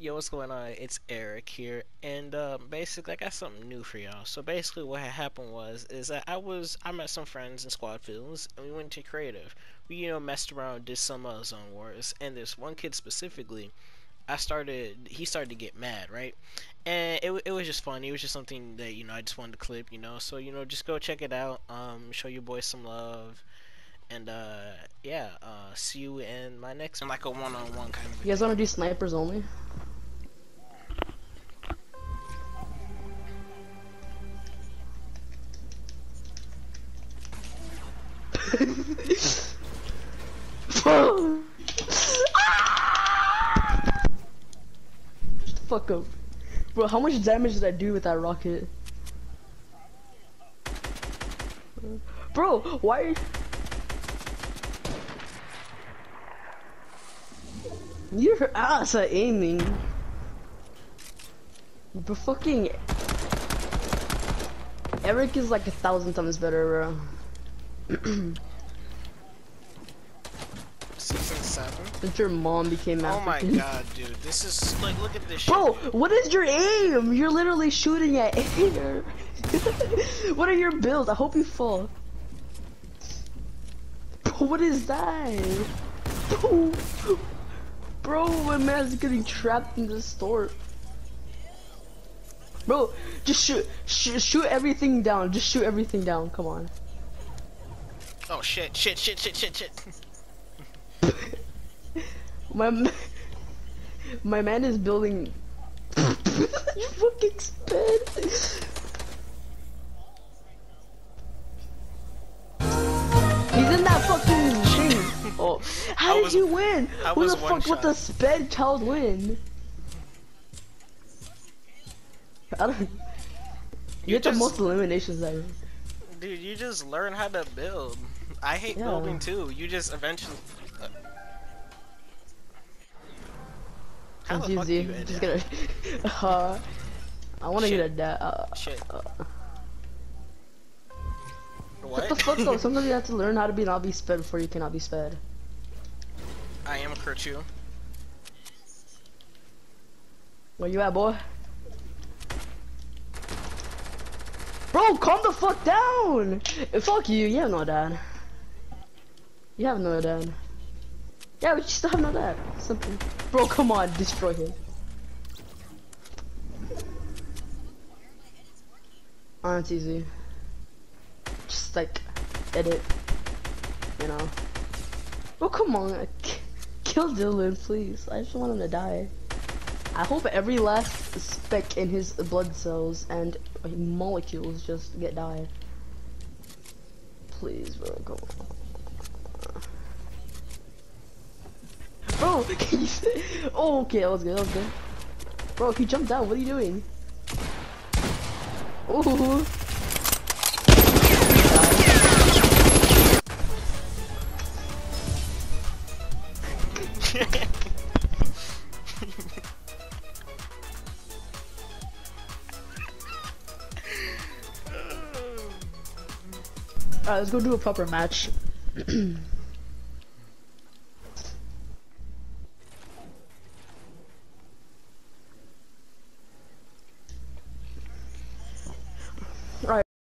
Yo, what's going on? It's Eric here, and um, basically, I got something new for y'all. So basically, what had happened was is that I was I met some friends in Squad Fills, and we went to creative. We you know messed around, did some uh, Zone Wars, and this one kid specifically, I started he started to get mad, right? And it it was just funny. It was just something that you know I just wanted to clip, you know. So you know, just go check it out. Um, show your boys some love. And uh, yeah, uh, see you in my next and like a one-on-one kind of. You guys want to do snipers only? Fuck up. Bro, how much damage did I do with that rocket? Bro, why? Your ass at aiming. But fucking Eric is like a thousand times better, bro. Season seven. Since your mom became African. Oh my god, dude! This is like, look at this. Bro, shit. what is your aim? You're literally shooting at air. what are your builds? I hope you fall. Bro, what is that? Bro. Bro, my man's getting trapped in the store. Bro, just shoot, shoot, shoot everything down. Just shoot everything down. Come on. Oh shit! Shit! Shit! Shit! Shit! Shit! my my man is building. you fucking sped. He's in that fucking Oh, how did was, you win? Who the fuck with the sped child win? I don't. You, you get the most eliminations ever. Dude, you just learn how to build. I hate yeah. building too. You just eventually. Uh, how the fuck you just gonna. uh, I want to get a dad. Uh, Shit. Uh, what? what the fuck though? Sometimes you have to learn how to be not be sped before you cannot be sped. I am a Kerchu. Where you at, boy? Bro, calm the fuck down! Fuck you, you have no dad. You have no dad. Yeah, we still have no dad. Simple. Bro, come on, destroy him. Oh, it's easy. Just like, edit. You know. Bro, come on. Kill Dylan, please. I just want him to die. I hope every last speck in his blood cells and molecules just get died. Please, bro, come on. Bro, Oh, okay, that was good, that was good. Bro, he jumped down. What are you doing? Ooh. Alright, let's go do a proper match.